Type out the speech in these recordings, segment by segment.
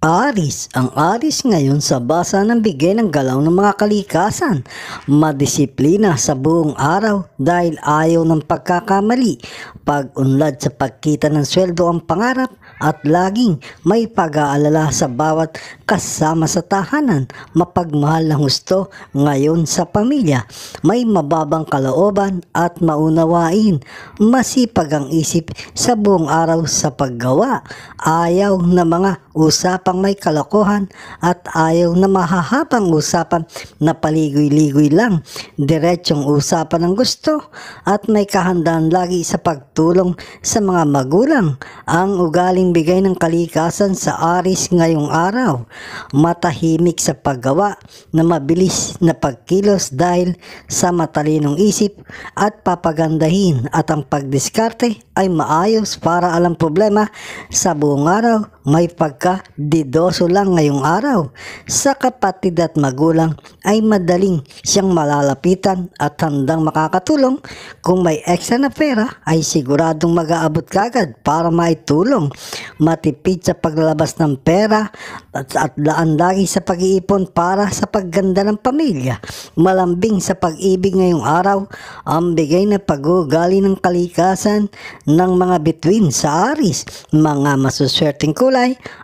Aris, ang Aris ngayon sa basa ng bigay ng galaw ng mga kalikasan. Madisiplina sa buong araw dahil ayaw ng pagkakamali. Pag-unlad sa pagkita ng sweldo ang pangarap at laging may pag-aalala sa bawat kasama sa tahanan. Mapagmahal ng gusto ngayon sa pamilya. May mababang kalooban at maunawain. Masipag ang isip sa buong araw sa paggawa. Ayaw na mga usapang may kalokohan at ayaw na mahahabang usapan na paligoy-ligoy lang. Diretsyong usapan ng gusto at may kahandaan lagi sa pagtulong sa mga magulang. Ang ugaling bigay ng kalikasan sa Aris ngayong araw. Matahimik sa paggawa na mabilis na pagkilos dahil sa matalinong isip at papagandahin at ang pagdiskarte ay maayos para alam problema sa buong araw may pagka didoso lang ngayong araw. Sa kapatid at magulang ay madaling siyang malalapitan at handang makakatulong. Kung may extra na pera ay siguradong mag-aabot kagad para maitulong. Matipid sa paglalabas ng pera at, at daan lagi sa pag-iipon para sa pagganda ng pamilya. Malambing sa pag-ibig ngayong araw ang bigay na pag-ugali ng kalikasan ng mga bituin sa aris, mga masuswerteng kulay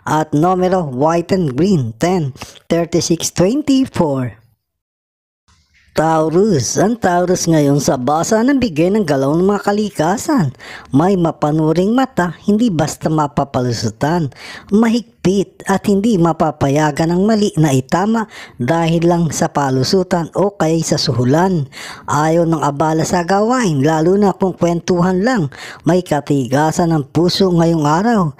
at numero white and green 10, 36, 24. Taurus. Ang Taurus ngayon sa basa ng bigay ng galaw ng mga kalikasan. May mapanuring mata, hindi basta mapapalusutan. Mahigpit at hindi mapapayagan ng mali na itama dahil lang sa palusutan o kaya sa suhulan. Ayaw ng abala sa gawain, lalo na kung kwentuhan lang. May katigasan ng puso ngayong araw.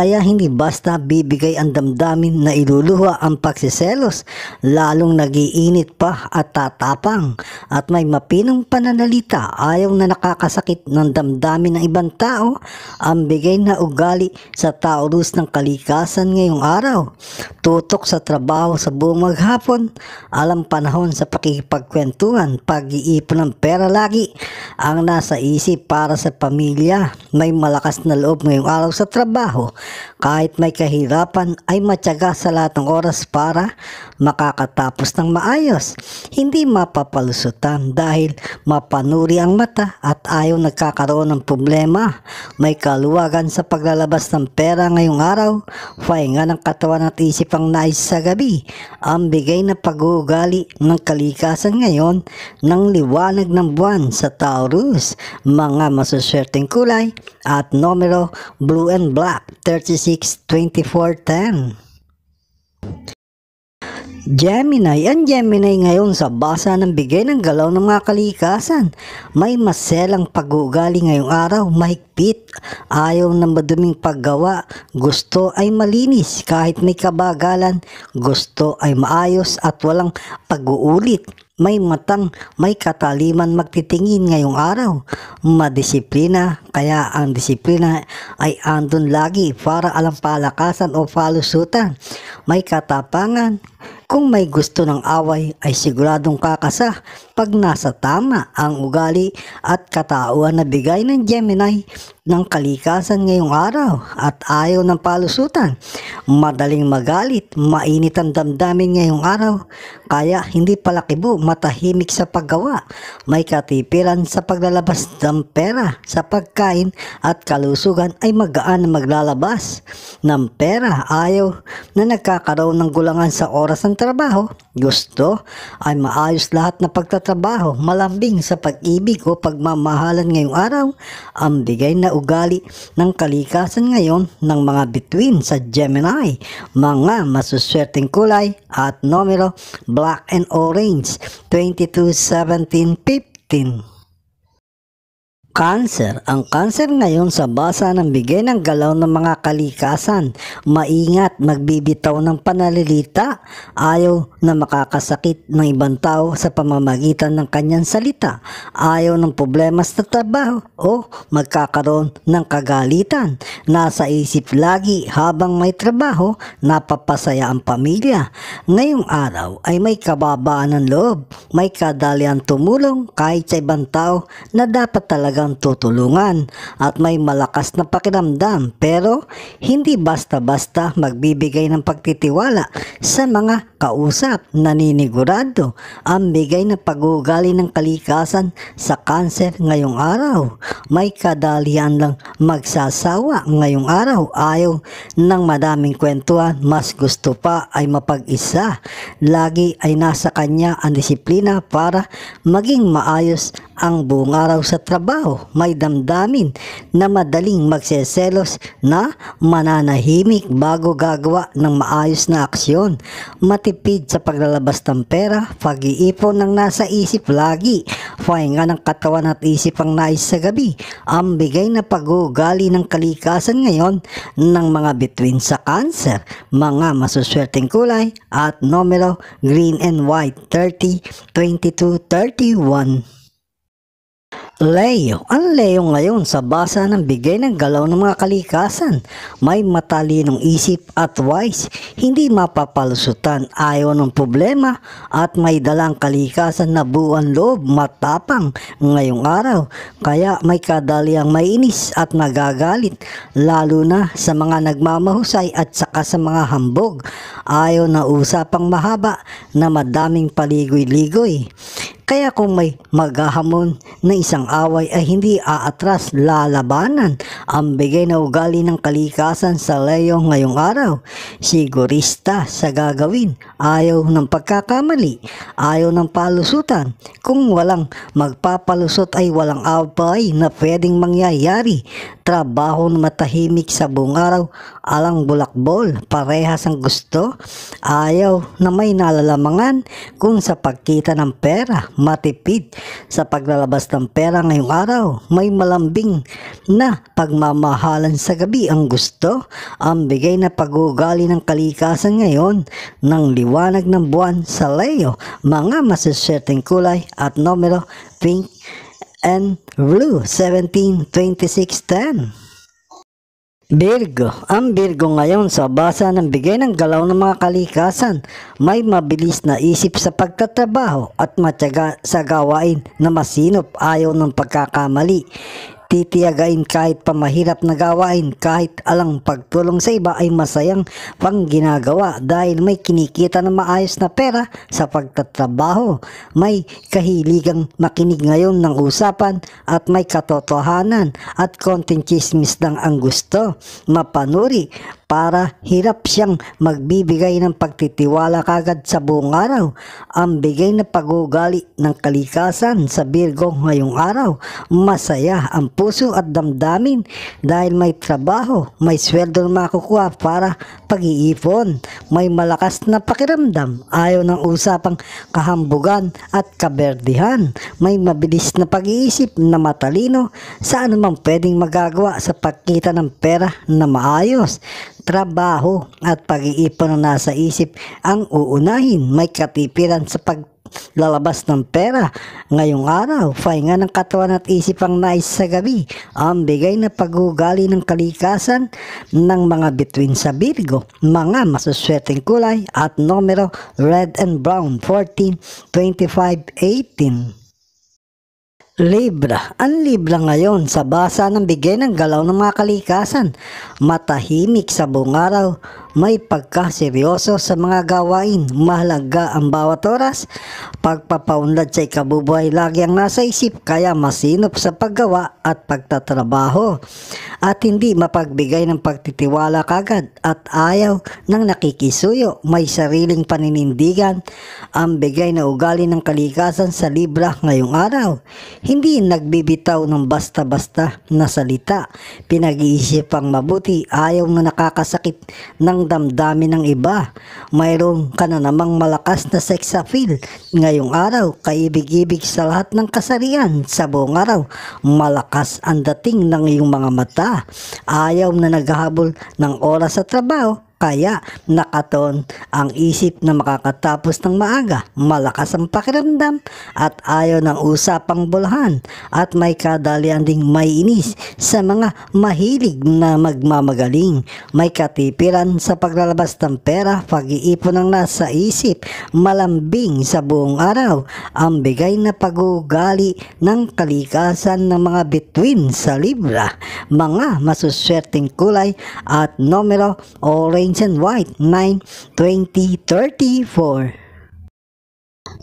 Kaya hindi basta bibigay ang damdamin na iluluha ang pagsiselos, lalong nagiinit pa at tatapang at may mapinong pananalita ayaw na nakakasakit ng damdamin ng ibang tao ang bigay na ugali sa taurus ng kalikasan ngayong araw. Tutok sa trabaho sa buong maghapon, alam panahon sa pakikipagkwentuhan, pag-iipon ng pera lagi ang nasa isip para sa pamilya. May malakas na loob ngayong araw sa trabaho kahit may kahirapan ay matyaga sa lahat ng oras para makakatapos ng maayos. Hindi mapapalusutan dahil mapanuri ang mata at ayaw nagkakaroon ng problema. May kaluwagan sa paglalabas ng pera ngayong araw. Pahinga ng katawan at isip ang nais sa gabi. Ang bigay na pag-uugali ng kalikasan ngayon ng liwanag ng buwan sa Taurus. Mga masuswerteng kulay at numero blue and black 36 24 10. Gemini, ang Gemini ngayon sa basa ng bigay ng galaw ng mga kalikasan. May maselang pag-uugali ngayong araw, mahigpit, ayaw ng maduming paggawa, gusto ay malinis kahit may kabagalan, gusto ay maayos at walang pag-uulit. May matang, may kataliman magtitingin ngayong araw. Madisiplina, kaya ang disiplina ay andun lagi para alam palakasan o palusutan. May katapangan, kung may gusto ng away ay siguradong kakasa pag nasa tama ang ugali at katauhan na bigay ng Gemini ng kalikasan ngayong araw at ayaw ng palusutan. Madaling magalit, mainit ang damdamin ngayong araw, kaya hindi palakibo matahimik sa paggawa. May katipiran sa paglalabas ng pera sa pagkain at kalusugan ay magaan na maglalabas ng pera. Ayaw na nagkakaroon ng gulangan sa oras ng trabaho. Gusto ay maayos lahat na pagtatrabaho, malambing sa pag-ibig o pagmamahalan ngayong araw. Ang bigay na ugali ng kalikasan ngayon ng mga bituin sa Gemini, mga masuswerteng kulay at numero black and orange 22, 17, 15. Cancer. Ang cancer ngayon sa basa ng bigay ng galaw ng mga kalikasan. Maingat, magbibitaw ng panalilita. Ayaw na makakasakit ng ibang tao sa pamamagitan ng kanyang salita. Ayaw ng problema sa trabaho o magkakaroon ng kagalitan. Nasa isip lagi habang may trabaho, napapasaya ang pamilya. Ngayong araw ay may kababaan ng loob. May kadalian tumulong kahit sa ibang tao na dapat talaga talagang tutulungan at may malakas na pakiramdam pero hindi basta-basta magbibigay ng pagtitiwala sa mga kausap. Naninigurado ang bigay na pag-uugali ng kalikasan sa cancer ngayong araw. May kadalian lang magsasawa ngayong araw. Ayaw ng madaming kwentuhan, mas gusto pa ay mapag-isa. Lagi ay nasa kanya ang disiplina para maging maayos ang buong araw sa trabaho. May damdamin na madaling magseselos na mananahimik bago gagawa ng maayos na aksyon. Matipid sa paglalabas ng pera, pag-iipon ng nasa isip lagi, pahinga ng katawan at isip ang nais sa gabi. Ang bigay na pag-uugali ng kalikasan ngayon ng mga bituin sa cancer, mga masuswerteng kulay at numero green and white 30, 22, 31. Leo. Ang Leo ngayon sa basa ng bigay ng galaw ng mga kalikasan. May matalinong isip at wise. Hindi mapapalusutan ayaw ng problema at may dalang kalikasan na buwan loob matapang ngayong araw. Kaya may kadaliang mainis at nagagalit lalo na sa mga nagmamahusay at saka sa mga hambog. Ayaw na usapang mahaba na madaming paligoy-ligoy. Kaya kung may maghahamon na isang away ay hindi aatras lalabanan ang bigay na ugali ng kalikasan sa Leo ngayong araw. Sigurista sa gagawin, ayaw ng pagkakamali, ayaw ng palusutan. Kung walang magpapalusot ay walang away na pwedeng mangyayari. Trabaho na matahimik sa buong araw, alang bulakbol, parehas ang gusto. Ayaw na may nalalamangan kung sa pagkita ng pera, matipid sa paglalabas ng pera ngayong araw. May malambing na pagmamahalan sa gabi ang gusto. Ang bigay na pag-uugali ng kalikasan ngayon ng liwanag ng buwan sa Leo. Mga masaswerteng kulay at numero pink and blue 17, 26, 10. Virgo. Ang Virgo ngayon sa basa ng bigay ng galaw ng mga kalikasan, may mabilis na isip sa pagtatrabaho at matyaga sa gawain na masinop ayaw ng pagkakamali titiyagain kahit pa mahirap na gawain kahit alang pagtulong sa iba ay masayang pang ginagawa dahil may kinikita na maayos na pera sa pagtatrabaho. May kahiligang makinig ngayon ng usapan at may katotohanan at konting chismis lang ang gusto. Mapanuri para hirap siyang magbibigay ng pagtitiwala kagad sa buong araw. Ang bigay na pag-ugali ng kalikasan sa Virgo ngayong araw, masaya ang puso at damdamin dahil may trabaho, may sweldo na makukuha para pag-iipon, may malakas na pakiramdam, ayaw ng usapang kahambugan at kaberdihan, may mabilis na pag-iisip na matalino. Sa anumang pwedeng magagawa sa pagkita ng pera na maayos. Trabaho at pag-iipon na nasa isip ang uunahin. May katipiran sa pag lalabas ng pera. Ngayong araw, pahinga ng katawan at isip ang nais sa gabi. Ang bigay na pag-ugali ng kalikasan ng mga bituin sa Virgo. Mga masuswerteng kulay at numero red and brown 14, 25, 18. Libra. Ang Libra ngayon sa basa ng bigay ng galaw ng mga kalikasan. Matahimik sa buong araw. May pagkaseryoso sa mga gawain. Mahalaga ang bawat oras. Pagpapaunlad sa ikabubuhay lagi ang nasa isip kaya masinop sa paggawa at pagtatrabaho. At hindi mapagbigay ng pagtitiwala kagad at ayaw ng nakikisuyo. May sariling paninindigan. Ang bigay na ugali ng kalikasan sa Libra ngayong araw hindi nagbibitaw ng basta-basta na salita. Pinag-iisipang mabuti, ayaw na nakakasakit ng damdamin ng iba. Mayroon ka na namang malakas na sex appeal. Ngayong araw, kaibig-ibig sa lahat ng kasarian sa buong araw. Malakas ang dating ng iyong mga mata. Ayaw na naghahabol ng oras sa trabaho kaya nakaton ang isip na makakatapos ng maaga, malakas ang pakiramdam at ayaw ng usapang bulahan at may kadalian ding may inis sa mga mahilig na magmamagaling. May katipiran sa paglalabas ng pera, pag-iipon ng nasa isip, malambing sa buong araw, ang bigay na pag-uugali ng kalikasan ng mga bituin sa Libra, mga masuswerteng kulay at numero orange and white 9, 20, 34.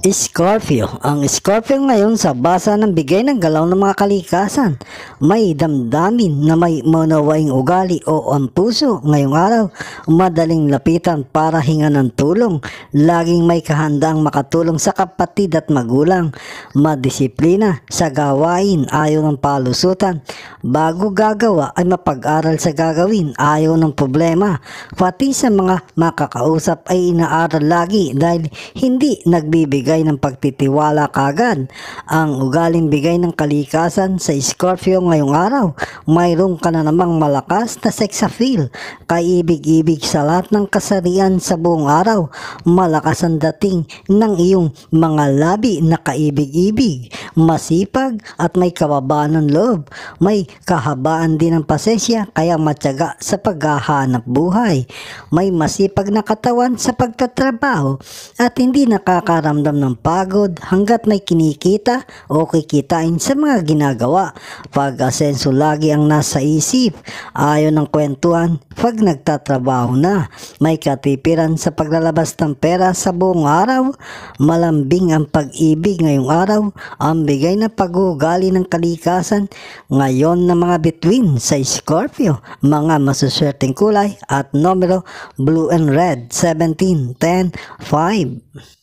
Scorpio. Ang Scorpio ngayon sa basa ng bigay ng galaw ng mga kalikasan. May damdamin na may manawaing ugali o ang puso ngayong araw. Madaling lapitan para hinga ng tulong. Laging may kahandang makatulong sa kapatid at magulang. Madisiplina sa gawain ayaw ng palusutan. Bago gagawa ay mapag-aral sa gagawin ayaw ng problema. Pati sa mga makakausap ay inaaral lagi dahil hindi nagbibigay bigay ng pagtitiwala kagad. Ang ugaling bigay ng kalikasan sa Scorpio ngayong araw. Mayroon ka na namang malakas na sex appeal. Kaibig-ibig sa lahat ng kasarian sa buong araw. Malakas ang dating ng iyong mga labi na kaibig-ibig. Masipag at may kababaan ng loob. May kahabaan din ng pasensya kaya matyaga sa paghahanap buhay. May masipag na katawan sa pagtatrabaho at hindi nakakaramdam ng ng pagod hanggat may kinikita o kikitain sa mga ginagawa. Pag-asenso lagi ang nasa isip. Ayon ng kwentuhan, pag nagtatrabaho na, may katipiran sa paglalabas ng pera sa buong araw. Malambing ang pag-ibig ngayong araw. Ang bigay na pag-uugali ng kalikasan ngayon ng mga bituin sa Scorpio. Mga masuswerteng kulay at numero blue and red 17, 10, 5.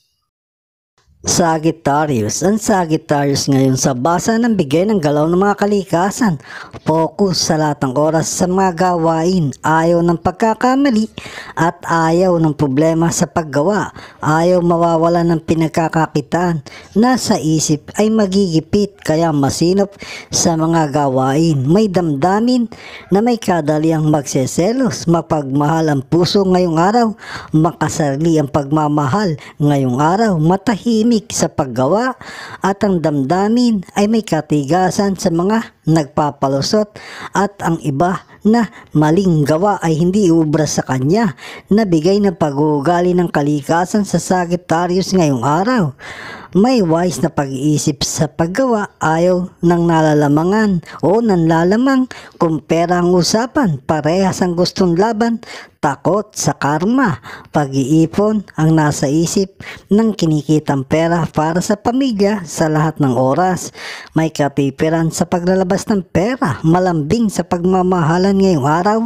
Sagittarius. Ang Sagittarius ngayon sa basa ng bigay ng galaw ng mga kalikasan. Focus sa lahat ng oras sa mga gawain. Ayaw ng pagkakamali at ayaw ng problema sa paggawa. Ayaw mawawala ng pinagkakakitaan. Nasa isip ay magigipit kaya masinop sa mga gawain. May damdamin na may kadaliang magseselos. Mapagmahal ang puso ngayong araw. Makasarili ang pagmamahal ngayong araw. Matahimik tahimik sa paggawa at ang damdamin ay may katigasan sa mga nagpapalusot at ang iba na maling gawa ay hindi ubra sa kanya na bigay ng pag-uugali ng kalikasan sa Sagittarius ngayong araw. May wise na pag-iisip sa paggawa ayaw ng nalalamangan o nanlalamang kung pera ang usapan parehas ang gustong laban takot sa karma, pag-iipon ang nasa isip ng kinikitang pera para sa pamilya sa lahat ng oras. May katipiran sa paglalabas ng pera, malambing sa pagmamahalan ngayong araw.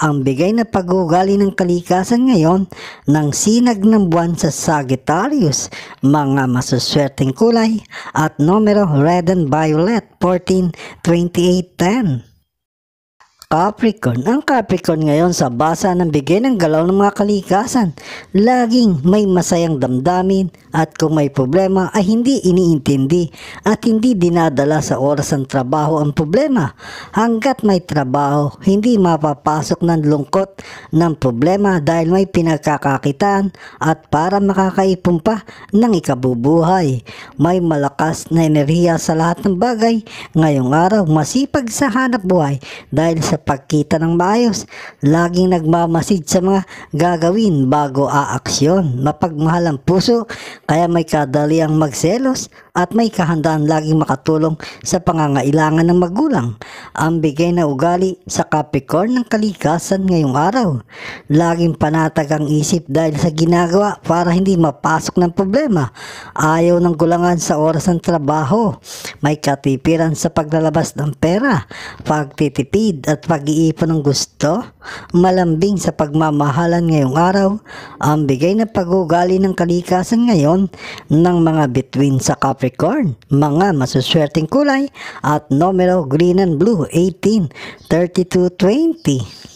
Ang bigay na pag-ugali ng kalikasan ngayon ng sinag ng buwan sa Sagittarius, mga masuswerteng kulay at numero red and violet 14, 28, 10. Capricorn. Ang Capricorn ngayon sa basa ng bigay ng galaw ng mga kalikasan. Laging may masayang damdamin at kung may problema ay hindi iniintindi at hindi dinadala sa oras ng trabaho ang problema. Hanggat may trabaho, hindi mapapasok ng lungkot ng problema dahil may pinagkakakitaan at para makakaipon pa ng ikabubuhay. May malakas na enerhiya sa lahat ng bagay. Ngayong araw, masipag sa hanap buhay dahil sa pagkita ng maayos. Laging nagmamasid sa mga gagawin bago aaksyon. Mapagmahal ang puso, kaya may kadaliang magselos at may kahandaan laging makatulong sa pangangailangan ng magulang. Ang bigay na ugali sa Capricorn ng kalikasan ngayong araw. Laging panatag ang isip dahil sa ginagawa para hindi mapasok ng problema. Ayaw ng gulangan sa oras ng trabaho. May katipiran sa paglalabas ng pera, pagtitipid at pag-iipon ng gusto. Malambing sa pagmamahalan ngayong araw. Ang bigay na pag-ugali ng kalikasan ngayon ng mga bituin sa Capricorn. Mga masuswerteng kulay at numero green and blue 18, 32, 20.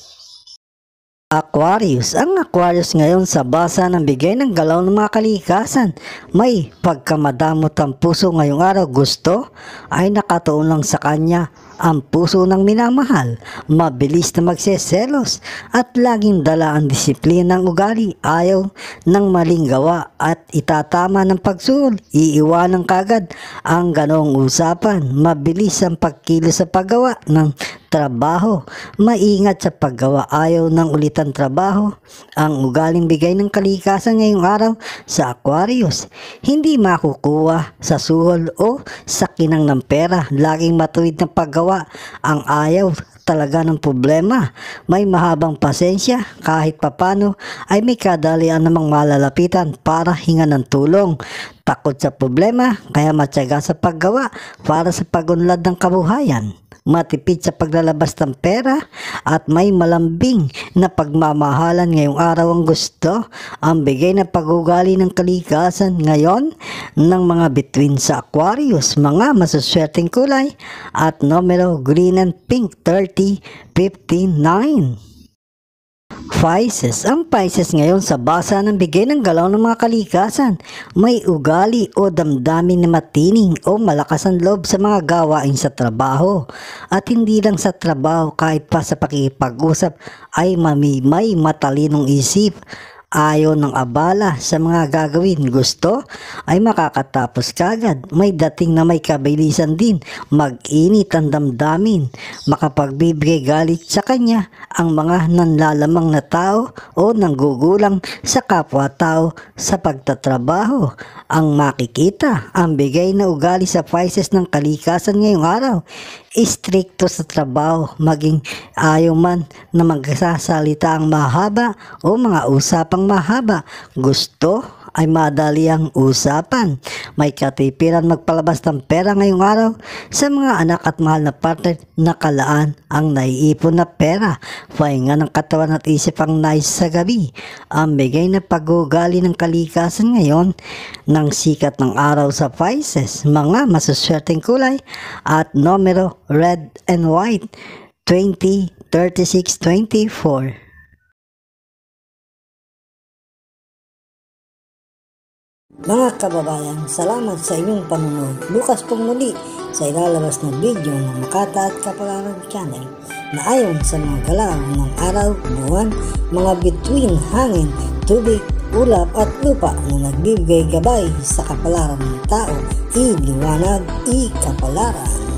Aquarius. Ang Aquarius ngayon sa basa ng bigay ng galaw ng mga kalikasan. May pagkamadamot ang puso ngayong araw. Gusto ay nakatuon lang sa kanya ang puso ng minamahal, mabilis na magseselos at laging dala ang disiplina ng ugali, ayaw ng maling gawa at itatama ng pagsuhol, iiwanan kagad ang ganong usapan, mabilis ang pagkilo sa paggawa ng trabaho, maingat sa paggawa, ayaw ng ulitan trabaho, ang ugaling bigay ng kalikasan ngayong araw sa Aquarius, hindi makukuha sa suhol o sa kinang ng pera, laging matuwid ng paggawa, ang ayaw talaga ng problema. May mahabang pasensya. Kahit papano ay may kadalian namang malalapitan para hinga ng tulong. Takot sa problema kaya matyaga sa paggawa para sa pagunlad ng kabuhayan matipid sa paglalabas ng pera at may malambing na pagmamahalan ngayong araw ang gusto ang bigay na pagugali ng kalikasan ngayon ng mga bituin sa Aquarius, mga masuswerteng kulay at numero green and pink 30, 59. Pisces. Ang Pisces ngayon sa basa ng bigay ng galaw ng mga kalikasan. May ugali o damdamin na matining o malakas ang loob sa mga gawain sa trabaho. At hindi lang sa trabaho kahit pa sa pakikipag-usap ay mamimay matalinong isip ayaw ng abala sa mga gagawin gusto ay makakatapos kagad. May dating na may kabilisan din, mag-init ang damdamin, makapagbibigay galit sa kanya ang mga nanlalamang na tao o nanggugulang sa kapwa-tao sa pagtatrabaho. Ang makikita, ang bigay na ugali sa Pisces ng kalikasan ngayong araw istrikto sa trabaho, maging ayaw man na magsasalita ang mahaba o mga usapang mahaba. Gusto ay madali ang usapan. May katipiran magpalabas ng pera ngayong araw sa mga anak at mahal na partner na kalaan ang naiipon na pera. Pahinga ng katawan at isip ang nais sa gabi. Ang bigay na pag-ugali ng kalikasan ngayon ng sikat ng araw sa Pisces, mga masuswerteng kulay at numero red and white 20, 36, 24. Mga kababayan, salamat sa inyong panunod. Bukas pong muli sa ilalabas na video ng Makata at Kapalaran Channel na ayon sa mga galaw ng araw, buwan, mga bituin, hangin, tubig, ulap at lupa na nagbibigay gabay sa kapalaran ng tao, iliwanag, ikapalaran.